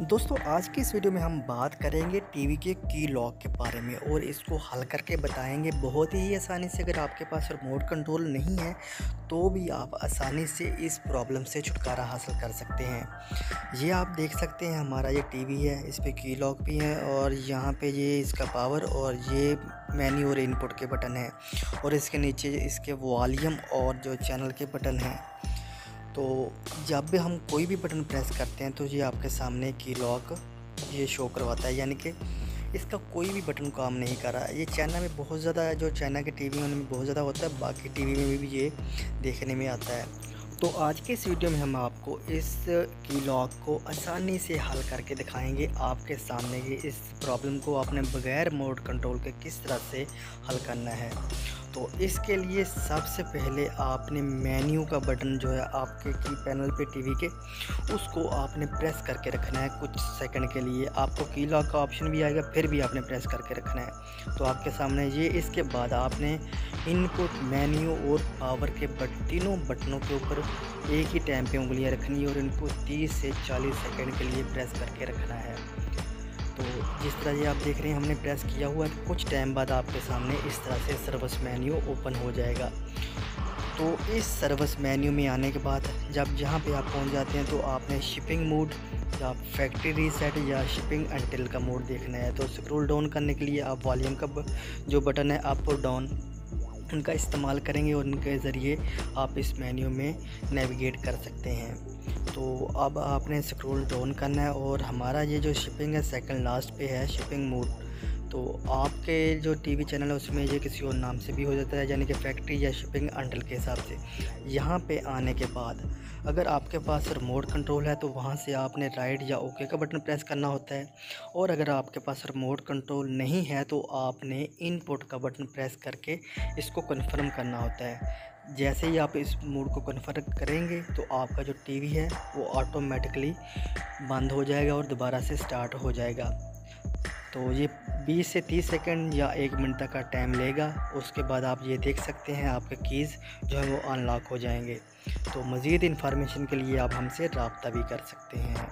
दोस्तों, आज की इस वीडियो में हम बात करेंगे टीवी के की लॉक के बारे में और इसको हल करके बताएँगे। बहुत ही आसानी से अगर आपके पास रिमोट कंट्रोल नहीं है तो भी आप आसानी से इस प्रॉब्लम से छुटकारा हासिल कर सकते हैं। ये आप देख सकते हैं, हमारा ये टीवी है, इस पर की लॉक भी है और यहाँ पे ये इसका पावर और ये मेन्यू और इनपुट के बटन है और इसके नीचे इसके वॉल्यूम और जो चैनल के बटन हैं। तो जब भी हम कोई भी बटन प्रेस करते हैं तो ये आपके सामने की लॉक ये शो करवाता है। यानी कि इसका कोई भी बटन काम नहीं कर रहा। ये चाइना में बहुत ज़्यादा जो चाइना के टीवी उनमें बहुत ज़्यादा होता है, बाकी टीवी में भी ये देखने में आता है। तो आज के इस वीडियो में हम आपको इस की लॉक को आसानी से हल करके दिखाएँगे। आपके सामने की इस प्रॉब्लम को आपने बगैर मोड कंट्रोल के किस तरह से हल करना है। तो इसके लिए सबसे पहले आपने मेन्यू का बटन जो है आपके की पैनल पे टीवी के, उसको आपने प्रेस करके रखना है कुछ सेकंड के लिए। आपको की लॉक का ऑप्शन भी आएगा, फिर भी आपने प्रेस करके रखना है। तो आपके सामने ये, इसके बाद आपने इनपुट मेन्यू और पावर के बट, तीनों बटनों के ऊपर एक ही टाइम पे उंगलियाँ रखनी है और इनको 30 से 40 सेकंड के लिए प्रेस करके रखना है। तो जिस तरह ये आप देख रहे हैं, हमने प्रेस किया हुआ है कुछ टाइम बाद आपके सामने इस तरह से सर्विस मेन्यू ओपन हो जाएगा। तो इस सर्विस मेन्यू में आने के बाद जब जहाँ पे आप पहुँच जाते हैं तो आपने शिपिंग मोड या फैक्ट्री रीसेट या शिपिंग एंटेल का मोड देखना है। तो स्क्रोल डाउन करने के लिए आप वॉल्यूम का जो बटन है अप और डाउन उनका इस्तेमाल करेंगे और उनके ज़रिए आप इस मेन्यू में नेविगेट कर सकते हैं। तो अब आपने स्क्रॉल डाउन करना है और हमारा ये जो शिपिंग है, सेकंड लास्ट पे है, शिपिंग मोड। तो आपके जो टीवी चैनल है, उसमें ये किसी और नाम से भी हो जाता है, यानी कि फैक्ट्री या शिपिंग अंडल के हिसाब से। यहाँ पे आने के बाद, अगर आपके पास रिमोट कंट्रोल है तो वहाँ से आपने राइट या ओके का बटन प्रेस करना होता है। और अगर आपके पास रिमोट कंट्रोल नहीं है तो आपने इनपुट का बटन प्रेस करके इसको कन्फर्म करना होता है। जैसे ही आप इस मोड को कन्फर्म करेंगे तो आपका जो टीवी है, वो ऑटोमेटिकली बंद हो जाएगा और दोबारा से स्टार्ट हो जाएगा। तो ये 20 से 30 सेकंड या एक मिनट तक का टाइम लेगा। उसके बाद आप ये देख सकते हैं आपके कीज़ जो है वो अनलॉक हो जाएँगे। तो मज़ीद इन्फॉर्मेशन के लिए आप हमसे रबता भी कर सकते हैं।